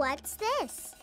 What's this?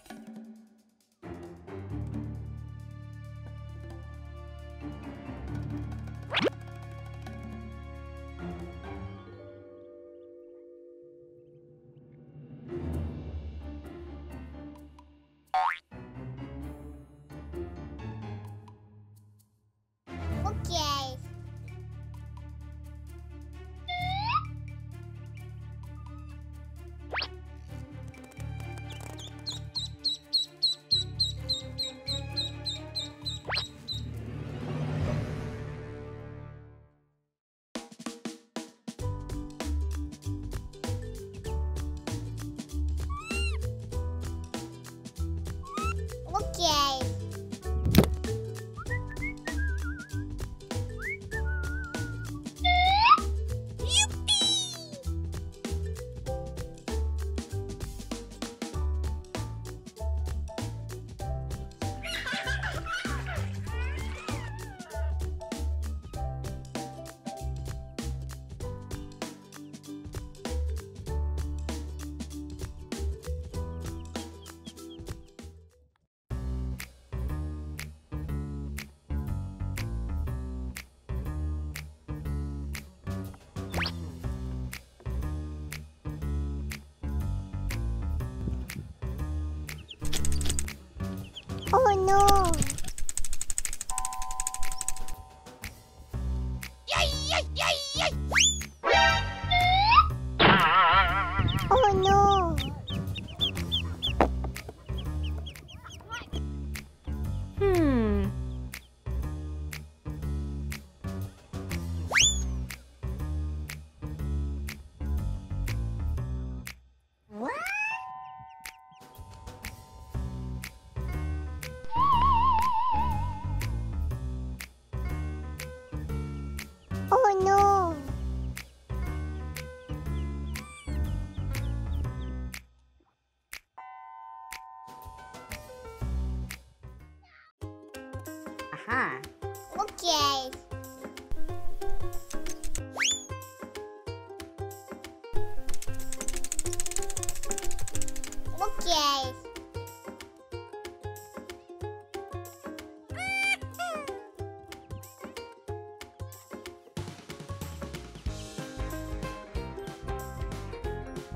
No!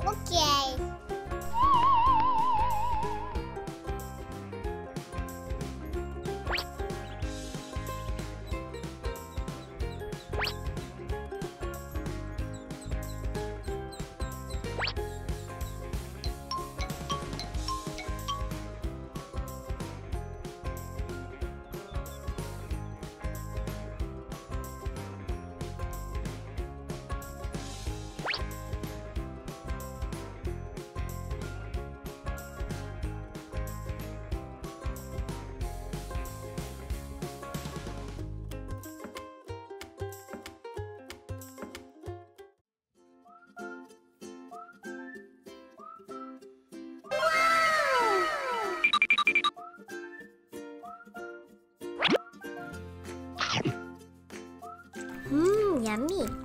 Okay. Mmm, 甜蜜。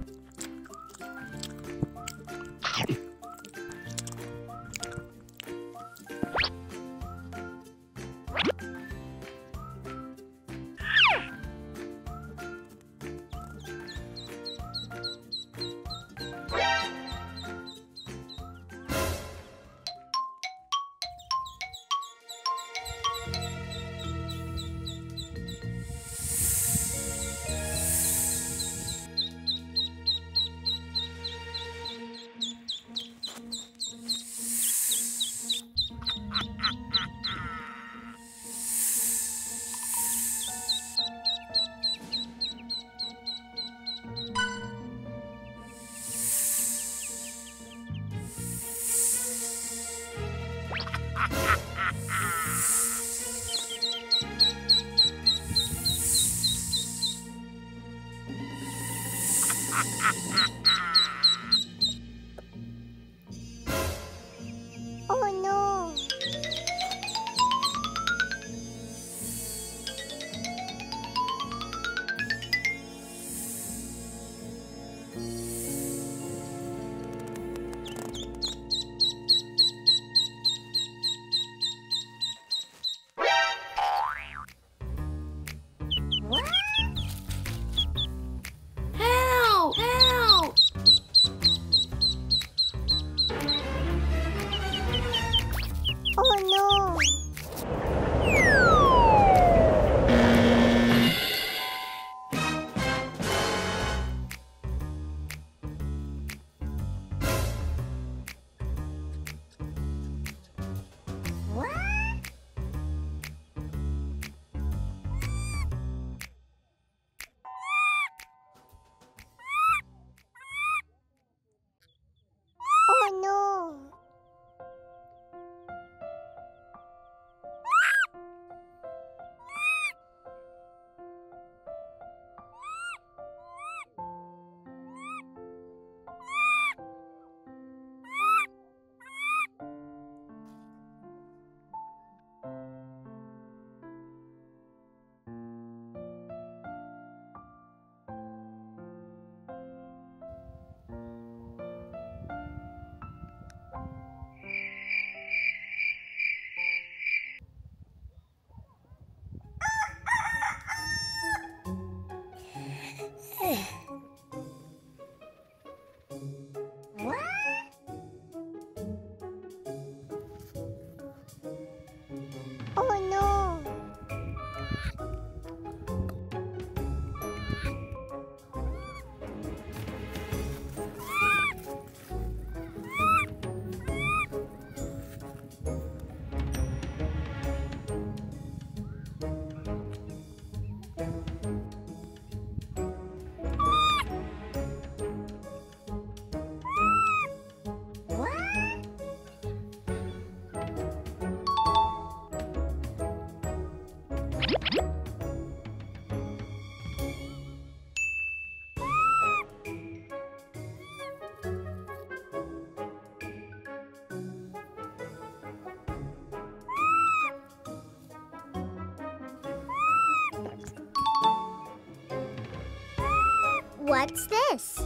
ハハハハ What's this?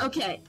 Okay.